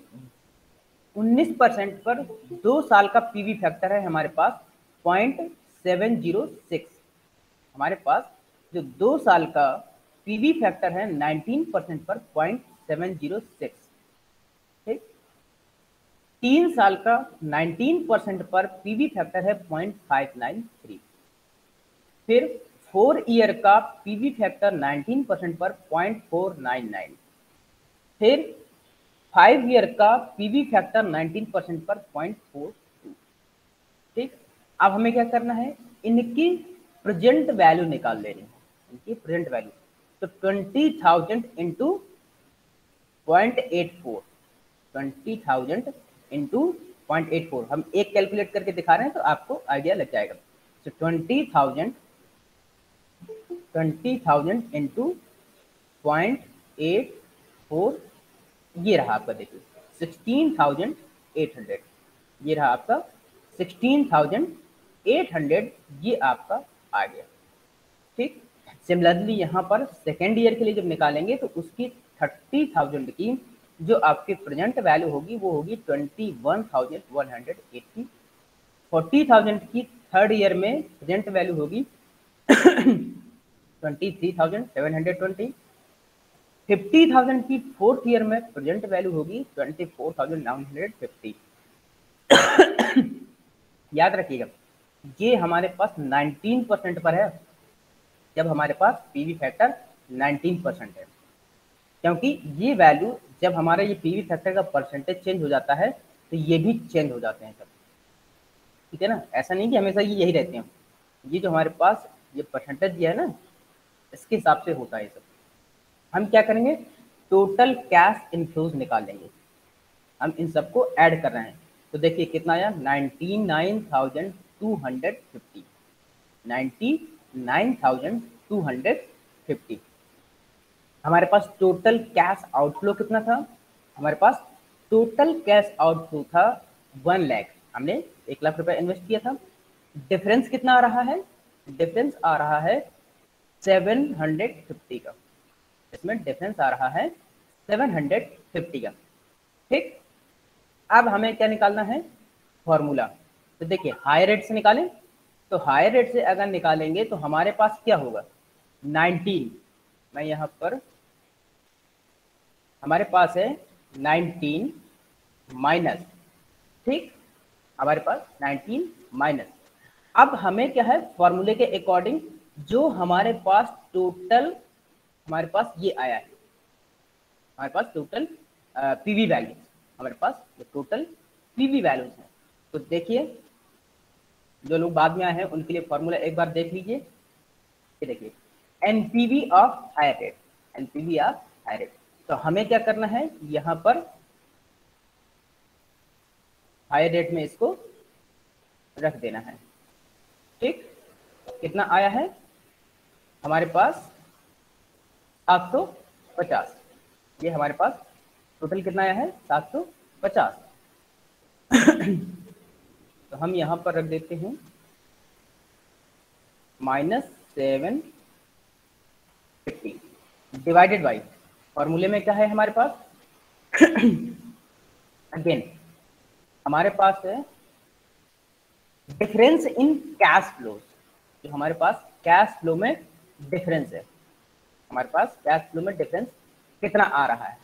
19 परसेंट पर दो साल का पीवी फैक्टर है हमारे पास पॉइंट सेवन ज़ीरो सिक्स हमारे पास जो दो साल का पीवी फैक्टर है 19 परसेंट पर पॉइंट सेवन ज़ीरो सिक्स ठीक? तीन साल का 19 परसेंट पर पीवी फैक्टर है पॉइंट फाइव नाइन थ्री फिर फोर ईयर का पीवी फैक्टर 19 परसेंट पर पॉइंट फोर नाइन नाइन फिर फाइव ईयर का पीवी फैक्टर 19 परसेंट पर पॉइंट फोर टू ठीक? अब हमें क्या करना है? इनकी प्रेजेंट वैल्यू निकाल लेनी है। इनकी प्रेजेंट वैल्यू। तो twenty thousand into point eight four. Twenty thousand into point eight four. हम एक कैलकुलेट करके दिखा रहे हैं तो आपको आइडिया लग जाएगा। तो twenty thousand twenty thousand into point eight four. ये रहा आपका देखिए, सिक्सटीन थाउज़ेंड एट हंड्रेड। ये रहा आपका सिक्सटीन थाउज़ेंड एट हंड्रेड। ये आपका आ गया। ठीक? सिमिलरली यहाँ पर सेकेंड ईयर के लिए जब निकालेंगे तो उसकी थर्टी थाउज़ेंड की जो आपकी प्रेजेंट वैल्यू होगी, वो होगी twenty one thousand one hundred eighty forty thousand की थर्ड ईयर में प्रेजेंट वैल्यू होगी twenty three thousand seven hundred twenty fifty thousand की फोर्थ ईयर में प्रेजेंट वैल्यू होगी twenty four thousand nine hundred fifty याद रखिएगा। ये हमारे पास 19 परसेंट पर है। जब हमारे पास पीवी फैक्टर 19 परसेंट है। क्योंकि ये वैल्यू जब हमारा ये पीवी फैक्टर का परसेंटेज चेंज हो जाता है तो ये भी चेंज हो जाते हैं सब। ठीक है ना? ऐसा नहीं कि हमेशा ये यही रहते हैं। ये जो हमारे पास ये परसेंटेज दिया है ना, इसके हिसाब से होता है सब। हम क्या करेंगे? टोटल कैश इनफ्लोज निकाल लेंगे। हम इन सबको ऐड कर रहे हैं। तो देखिए कितना आया? Ninety nine thousand two hundred fifty ninety nine thousand two hundred fifty हमारे पास टोटल कैश आउटफ्लो कितना था? हमारे पास टोटल कैश आउटफ्लो था वन लैख हमने एक लाख रुपए इन्वेस्ट किया था। डिफरेंस कितना आ रहा है? डिफरेंस आ रहा है सेवन हंड्रेड फिफ्टी का। इसमें डिफरेंस आ रहा है सेवन हंड्रेड फिफ्टी का। ठीक? अब हमें क्या निकालना है? फॉर्मूला तो देखिए हायर रेट से निकालें तो हायर रेट से अगर निकालेंगे तो हमारे पास क्या होगा? 19 मैं यहाँ पर, हमारे पास है 19 माइनस ठीक? हमारे पास 19 माइनस अब हमें क्या है फॉर्मूले के अकॉर्डिंग जो हमारे पास टोटल हमारे पास ये आया है। हमारे पास टोटल पीवी वैल्यू हमारे पास टोटल पीवी वैल्यूज़ हैं। तो देखिए जो लोग बाद में आए हैं, उनके लिए फॉर्मूला एक बार देख लीजिए। ये देखिए NPV of higher rate NPV of higher rate तो हमें क्या करना है, यहाँ पर हायर रेट में इसको रख देना है। ठीक? कितना आया है? हमारे पास सात सौ पचास। ये हमारे पास टोटल कितना आया है? सात सौ पचास। हम यहाँ पर रख देते हैं। Minus seven fifty. Divided by फॉर्मूले में क्या है हमारे पास? अगेन हमारे पास है डिफरेंस इन कैश फ्लो जो हमारे पास कैश फ्लो में डिफरेंस है। हमारे पास कैश फ्लो में डिफरेंस कितना आ रहा है।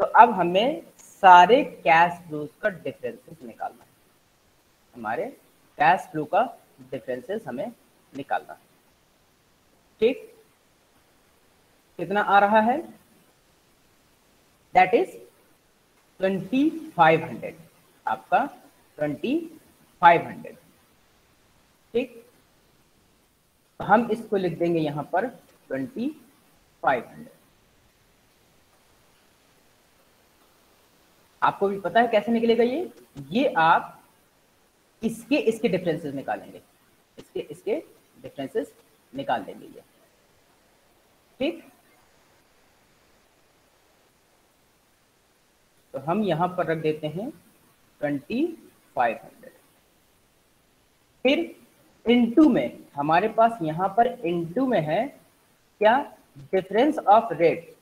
तो अब हमें सारे कैश फ्लोज का डिफरेंस निकालना है। हमारे कैश फ्लो का डिफरेंसेस हमें निकालना। है ठीक? कितना आ रहा है? That is twenty five hundred आपका ट्वेंटी फाइव हंड्रेड ठीक? हम इसको लिख देंगे यहाँ पर ट्वेंटी फाइव हंड्रेड आपको भी पता है कैसे निकलेगा ये? ये आप इसके इसके डिफरेंसेस निकालेंगे। इसके इसके डिफरेंसेस निकाल देंगे ये। ठीक? तो हम यहाँ पर रख देते हैं ट्वेंटी फाइव हंड्रेड फिर इनटू में, हमारे पास यहाँ पर इनटू में है क्या? डिफरेंस ऑफ़ रेट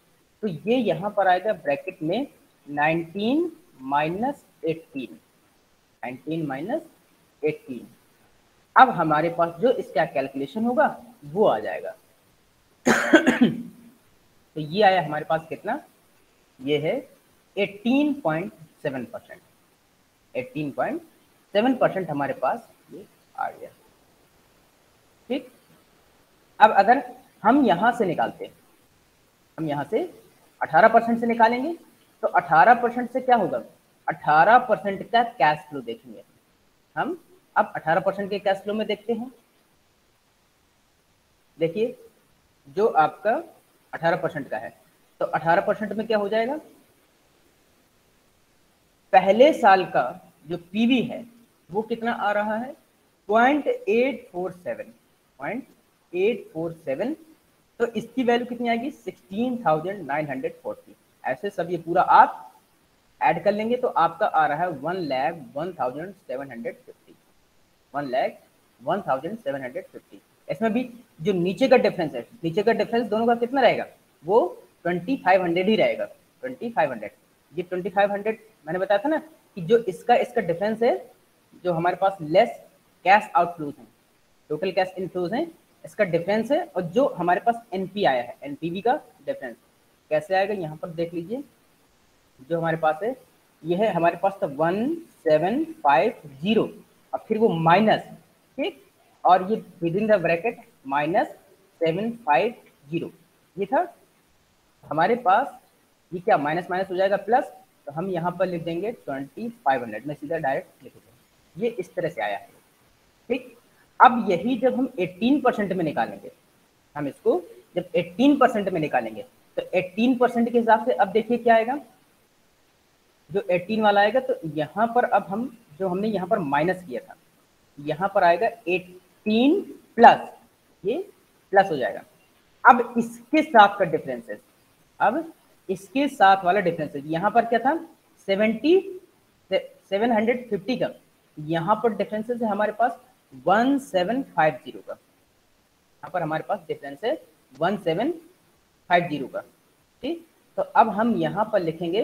तो ये यहाँ पर आएगा ब्रैकेट में 19 minus eighteen nineteen minus eighteen अब हमारे पास जो इसका कैलकुलेशन होगा, वो आ जाएगा। तो ये आया हमारे पास कितना? ये है 18.7 percent eighteen point seven percent हमारे पास ये आ गया। ठीक? अब अगर हम यहाँ से निकालते हैं, हम यहाँ से 18 परसेंट से निकालेंगे तो 18 परसेंट से क्या होगा? 18 परसेंट का कैश फ्लो देखेंगे। हम अब 18 परसेंट के कैश फ्लो में देखते हैं। देखिए, जो आपका 18 परसेंट का है तो 18 परसेंट में क्या हो जाएगा? पहले साल का जो पीवी है, वो कितना आ रहा है? Point eight four seven point eight four seven तो इसकी वैल्यू कितनी आएगी? Sixteen thousand nine hundred forty ऐसे सब ये पूरा आप ऐड कर लेंगे तो आपका आ रहा है one lakh one thousand seven hundred fifty one lakh one thousand seven hundred fifty इसमें भी जो नीचे का डिफरेंस है, नीचे का डिफरेंस दोनों का कितना रहेगा? वो ट्वेंटी फाइव हंड्रेड ही रहेगा। ट्वेंटी फाइव हंड्रेड ये ट्वेंटी फाइव हंड्रेड मैंने बताया था ना कि जो इसका इसका डिफरेंस है, जो हमारे पास लेस कैश आउटफ्लोज हैं टोटल कैश इनफ्लोज हैं, इसका डिफरेंस है और जो हमारे पास एनपी आया है एनपीवी का डिफरेंस कैसे आएगा? यहाँ पर देख लीजिए। जो हमारे पास है ये है हमारे पास था वन सेवन फाइव ज़ीरो। और फिर वो माइनस, ठीक? और ये within the bracket minus seven five zero. ये था हमारे पास, ये क्या माइनस माइनस हो जाएगा प्लस? तो हम यहाँ पर लिख देंगे ट्वेंटी फाइव हंड्रेड। में सीधा डायरेक्ट लिख देंगे ये इस तरह से आया है, ठीक? अब यही जब हम 18 परसेंट में निकालेंगे, हम इसको जब 18 परसेंट में निकालेंगे तो 18 परसेंट के हिसाब से अब देखिए क्या आएगा? जो 18 वाला आएगा तो यहाँ पर अब हम, जो हमने यहाँ पर माइनस किया था, यहाँ पर आएगा 18 प्लस ये प्लस हो जाएगा। अब इसके साथ का डिफरेंस है अब इसके साथ वाला डिफरेंस है यहाँ पर क्या था? 70 750 का। यहाँ पर डिफरेंसेस है हमारे पास 1750 का। यहाँ पर हमारे पास डिफरेंस है 1750 का। ठीक? तो अब हम यहाँ पर लिखेंगे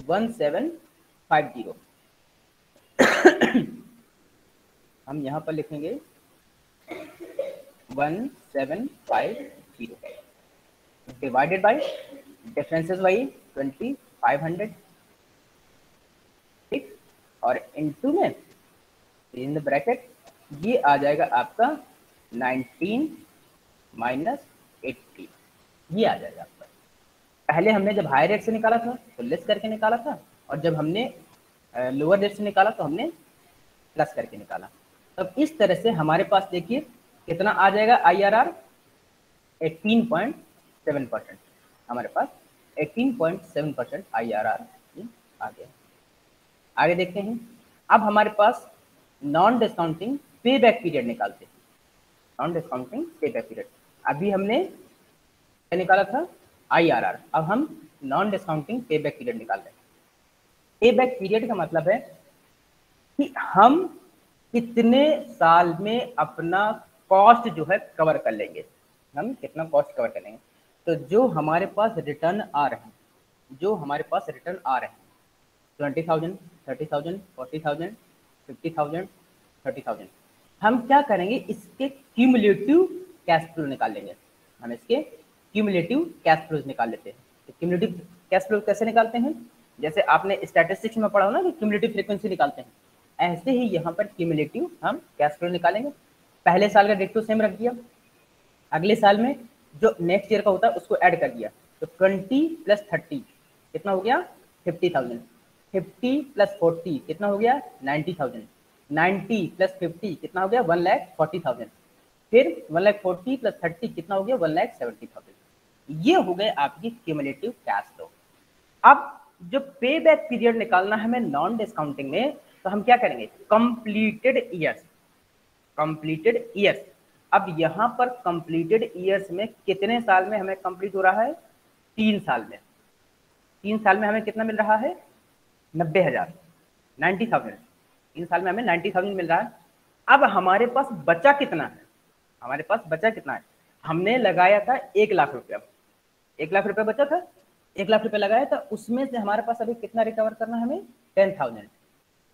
1750 हम यहाँ पर लिखेंगे 1750 डिवाइडेड बाय डिफरेंसेस वही 2500 ठीक और इनटू में इन द ब्रैकेट ये आ जाएगा आपका 19 माइनस एट्टी ये आ जाएगा। पहले हमने जब हाई रेट से निकाला था तो लेस करके निकाला था, और जब हमने लोअर रेट से निकाला तो हमने प्लस करके निकाला। अब इस तरह से हमारे पास देखिए, कितना आ जाएगा? I R R eighteen point seven percent हमारे पास eighteen point seven percent I R R आ गया। आगे देखते हैं। अब हमारे पास नॉन डिस्काउंटिंग पे बैक पीरियड निकालते हैं। नॉन डिस्काउंटिंग पे बैक पीरियड अभी हमने क्या निकाला था? आई आर आर अब हम नॉन डिस्काउंटिंग पे बैक पीरियड निकाल रहे हैं। पे बैक पीरियड का मतलब है कि हम कितने साल में अपना कॉस्ट जो है कवर कर लेंगे। हम कितना कॉस्ट कवर कर लेंगे। तो जो हमारे पास रिटर्न आ रहे हैं, जो हमारे पास रिटर्न आ रहे हैं twenty thousand thirty thousand forty thousand fifty thousand thirty thousand हम क्या करेंगे? इसके क्यूमुलेटिव कैश फ्लो निकाल लेंगे। हम इसके क्यूमुलेटिव कैश फ्लोज निकाल लेते हैं। तो क्यूमुलेटिव कैश फ्लो कैसे निकालते हैं? जैसे आपने स्टैटिस्टिक्स में पढ़ा हो ना कि क्यूमुलेटिव फ्रीक्वेंसी निकालते हैं। ऐसे ही यहाँ पर क्यूमुलेटिव हम कैश फ्लो निकालेंगे। पहले साल का डेट तो सेम रख दिया। अगले साल में जो नेक्स्ट ईयर का होता है, उसको ऐड कर दिया। तो ट्वेंटी प्लस थर्टी कितना हो गया? Fifty thousand fifty plus forty कितना हो गया? Ninety thousand ninety plus fifty कितना हो गया? वन लैख फोर्टी थाउज़ेंड फिर one lakh forty plus thirty कितना हो गया? वन लैख सेवेंटी थाउज़ेंड ये हो गए आपकी क्यूमुलेटिव कैश फ्लो अब जो पे बैक पीरियड निकालना है हमें नॉन डिस्काउंटिंग में तो हम क्या करेंगे? कंप्लीटेड ईयर्स कंप्लीटेड ईयर्स अब यहाँ पर कंप्लीटेड ईयर्स में कितने साल में हमें कंप्लीट हो रहा है? तीन साल में. तीन साल में हमें कितना मिल रहा है? नब्बे हज़ार. नाइन्टी थाउज़ेंड तीन साल में हमें नाइन्टी थाउज़ेंड मिल रहा है. अब हमारे पास बचा कितना है? हमारे पास बचा कितना है? हमने लगाया था एक लाख रुपया. एक लाख रुपया बचा था, एक लाख रुपया लगाया था, उसमें से हमारे पास अभी कितना रिकवर करना है हमें? टेन थाउज़ेंड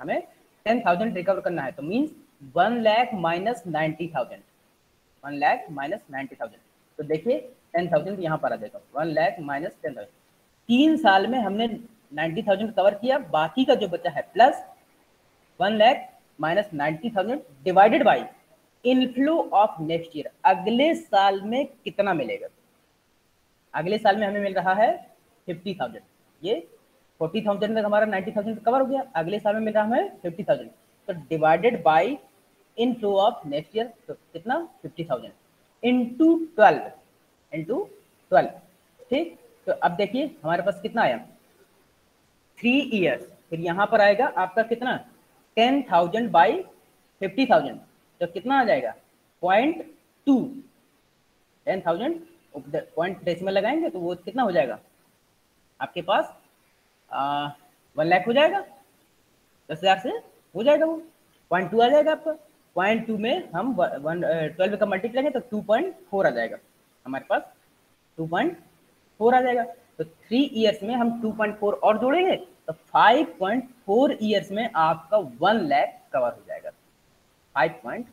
हमें टेन थाउज़ेंड रिकवर करना है तो means one lakh minus ninety thousand one lakh minus ninety thousand तो देखिए टेन थाउज़ेंड यहाँ पर आ जाएगा। One lakh minus ten thousand तीन साल में हमने नाइन्टी थाउज़ेंड कवर किया, बाकी का जो बचा है plus one lakh minus ninety thousand divided by inflow of next year अगले साल में कितना मिलेगा? अगले साल में हमें मिल रहा है फिफ्टी थाउज़ेंड ये फोर्टी थाउज़ेंड में हमारा नाइन्टी थाउज़ेंड कवर हो गया। अगले साल में मिल रहा है फिफ्टी थाउज़ेंड तो divided by inflow of next year कितना? Fifty thousand into twelve into twelve ठीक? तो अब देखिए, हमारे पास कितना आया? थ्री ईयर्स फिर यहाँ पर आएगा आपका कितना? Ten thousand by fifty thousand तो कितना आ जाएगा? Point two ten thousand point decimal लगाएँगे तो वो कितना हो जाएगा? आपके पास वन लाख हो जाएगा, दस हज़ार से हो जाएगा वो। पॉइंट टू आ जाएगा आपका। पॉइंट टू में हम वन ट्वेल्व का मल्टीप्लाई करेंगे तो टू पॉइंट फोर आ जाएगा हमारे पास। टू पॉइंट फोर आ जाएगा। तो थ्री ईयर्स में हम टू पॉइंट फोर और जोड़ेंगे तो फाइव पॉइंट फोर ईयर्स में आपका वन लैख कवर हो जाएगा। फाइव पॉइंट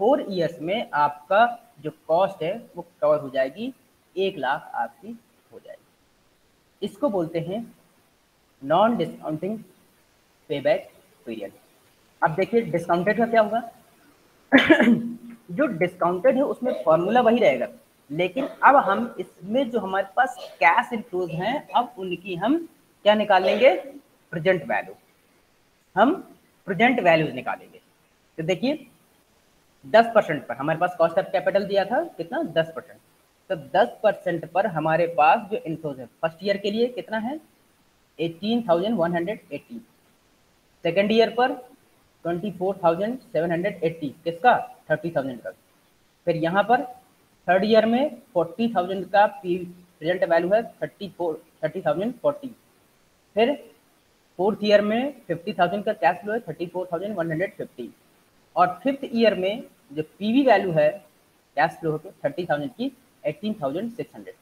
फोर ईयर्स में आपका जो कॉस्ट है वो कवर हो जाएगी एक लाख आपकी हो जाएगी। इसको बोलते हैं नॉन डिस्काउंटिंग पे बैक पीरियड अब देखिए डिस्काउंटेड का क्या होगा? जो डिस्काउंटेड है, उसमें फॉर्मूला वही रहेगा। लेकिन अब हम इसमें जो हमारे पास कैश इनफ्लोज हैं, अब उनकी हम क्या निकालेंगे? प्रेजेंट वैल्यू हम प्रेजेंट वैल्यूज़ निकालेंगे। तो देखिए, दस परसेंट पर, हमारे पास कॉस्ट ऑफ़ कैपिटल दिया था, कितना? दस परसेंट तो दस परसेंट पर हमारे पास जो इनफ्लोज है फ़र्स्ट ईयर के लिए कितना है? Eighteen thousand one hundred eighty second year पर twenty four thousand seven hundred eighty किसका? थर्टी थाउज़ेंड का। फिर यहाँ पर थर्ड ईयर में फोर्टी थाउज़ेंड का पी प्रेजेंट वैल्यू है thirty four thirty thousand forty फिर फोर्थ ईयर में फिफ्टी थाउज़ेंड का कैश फ्लो है thirty four thousand one hundred fifty और फिफ्थ ईयर में जो पीवी वैल्यू है कैश फ्लो है थर्टी थाउज़ेंड की 18,600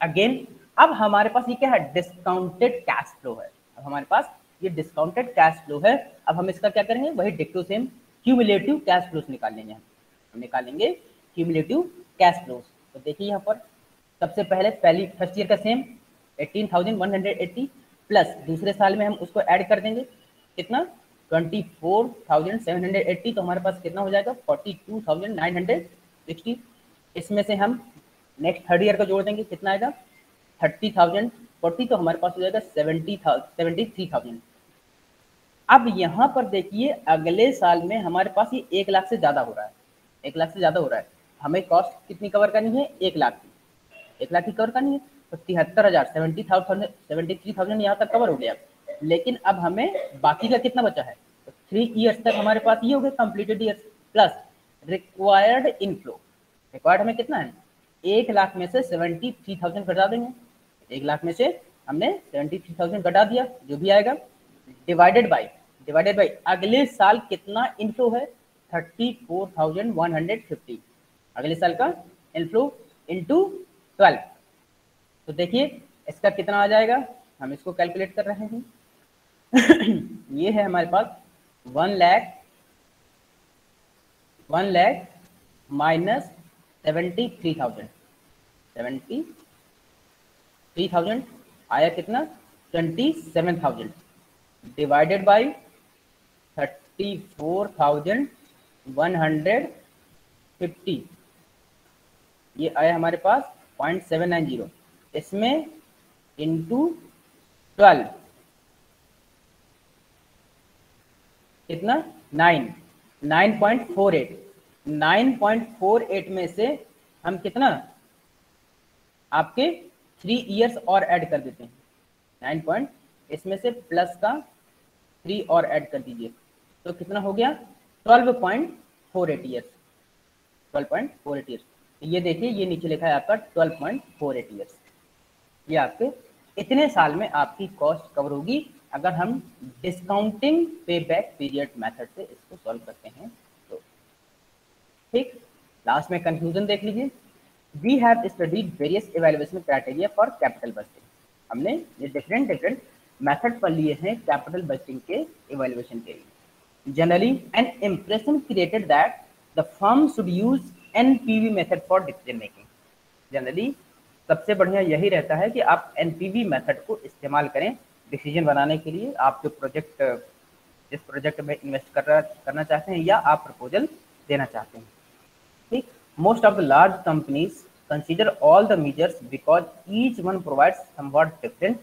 अगेन अब हमारे पास ये क्या है? डिस्काउंटेड कैश फ्लो है। अब हमारे पास ये डिस्काउंटेड कैश फ्लो है। अब हम इसका क्या करेंगे? वही डिक्टो सेम क्यूमुलेटिव कैश फ्लोस निकालेंगे हम। निकालेंगे क्यूमुलेटिव कैश फ्लोस तो देखिए यहाँ पर सबसे पहले पहली फ़र्स्ट ईयर का सेम 18,180 प्लस दूसरे साल में हम उसको ऐड कर देंगे। कितना? 24,780 तो हमारे पास कितना हो जाएगा? 42,960 इसमें से हम नेक्स्ट थर्ड ईयर का जोड़ देंगे। कितना आएगा? थर्टी थाउज़ेंड फोर्टी तो हमारे पास हो जाएगा सेवेंटी सेवेंटी थ्री थाउज़ेंड अब यहाँ पर देखिए, अगले साल में हमारे पास ये एक लाख से ज़्यादा हो रहा है। एक लाख से ज़्यादा हो रहा है। हमें कॉस्ट कितनी कवर करनी है? एक लाख की। एक लाख की कवर करनी है? तो तिहत्तर हज़ार। Seventy thousand seventy three thousand यहाँ तक कवर हो गया। लेकिन अब हमें बाकी का कितना बचा है? तो थ्री ईयर्स तक हमारे पास ये हो गया completed years plus required inflow required हमें कितना है? एक लाख में से सेवेंटी थ्री थाउज़ेंड घटा देंगे। एक लाख में से हमने सेवेंटी थ्री थाउज़ेंड घटा दिया, जो भी आएगा। डिवाइडेड बाई डिवाइडेड बाई अगले साल कितना इनफ्लो है? Thirty four thousand one hundred fifty अगले साल का इनफ्लो इंटू ट्वेल्व तो देखिए, इसका कितना आ जाएगा? हम इसको कैलकुलेट कर रहे हैं। ये है हमारे पास one lakh one lakh minus seventy three thousand. Seventy three thousand आया कितना? Twenty seven thousand. Divided by thirty four thousand one hundred fifty. ये आया हमारे पास पॉइंट सेवन नाइन ज़ीरो। इसमें इंटू ट्वेल्व कितना? Nine nine point four eight nine point four eight में से हम कितना आपके थ्री ईयर्स और ऐड कर देते हैं। नाइन पॉइंट, इसमें से प्लस का थ्री और ऐड कर दीजिए। तो कितना हो गया? Twelve point four eight years twelve point four eight years ये देखिए, ये नीचे लिखा है आपका twelve point four eight years ये आपके इतने साल में आपकी कॉस्ट कवर होगी। अगर हम डिस्काउंटिंग पे बैक पीरियड मेथड से इसको सॉल्व करते हैं ठीक? लास्ट में कंक्लूजन देख लीजिए। We have studied various evaluation criteria for capital budgeting हमने ये डिफरेंट डिफरेंट मेथड पर लिए हैं कैपिटल बस्टिंग के इवेल्युएशन के लिए। Generally an impression created that the firm should use N P V method for decision making generally सबसे बढ़िया यही रहता है कि आप एन पी वी मेथड को इस्तेमाल करें डिसीज़न बनाने के लिए। आप जो प्रोजेक्ट जिस प्रोजेक्ट में इन्वेस्ट कर रहा, करना चाहते हैं या आप प्रपोजल देना चाहते हैं। ठीक most of the large companies consider all the measures because each one provides somewhat different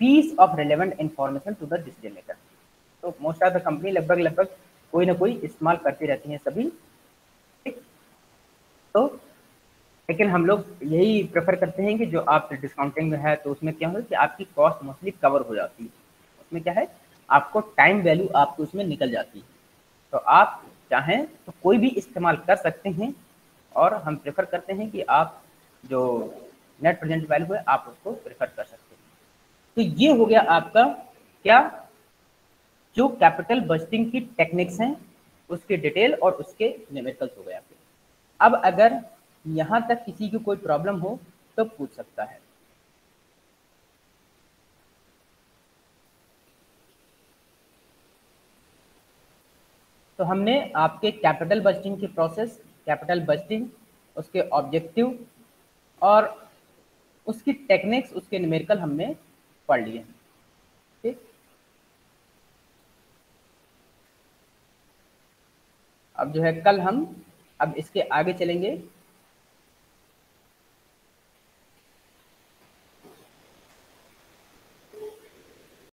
piece of relevant information to the decision maker तो मोस्ट ऑफ़ द कंपनी लगभग लगभग कोई ना कोई इस्तेमाल करती रहती हैं सभी। तो लेकिन हम लोग यही प्रेफर करते हैं कि जो आप डिस्काउंटिंग में है तो उसमें क्या होगा कि आपकी कॉस्ट मोस्टली कवर हो जाती है। उसमें क्या है? आपको टाइम वैल्यू आपको उसमें निकल जाती है। तो आप चाहें तो कोई भी इस्तेमाल कर सकते हैं और हम प्रेफर करते हैं कि आप जो नेट प्रेजेंट वैल्यू है, आप उसको प्रेफर कर सकते हैं। तो ये हो गया आपका क्या? जो कैपिटल बजटिंग की टेक्निक्स हैं, उसके डिटेल और उसके न्यूमेरिकल्स हो गए आपके। अब अगर यहाँ तक किसी की कोई प्रॉब्लम हो तो पूछ सकता है। तो हमने आपके कैपिटल बजटिंग की प्रोसेस कैपिटल बजटिंग उसके ऑब्जेक्टिव और उसकी टेक्निक्स उसके न्यूमेरिकल हमने पढ़ लिए। ठीक? अब जो है, कल हम, अब इसके आगे चलेंगे।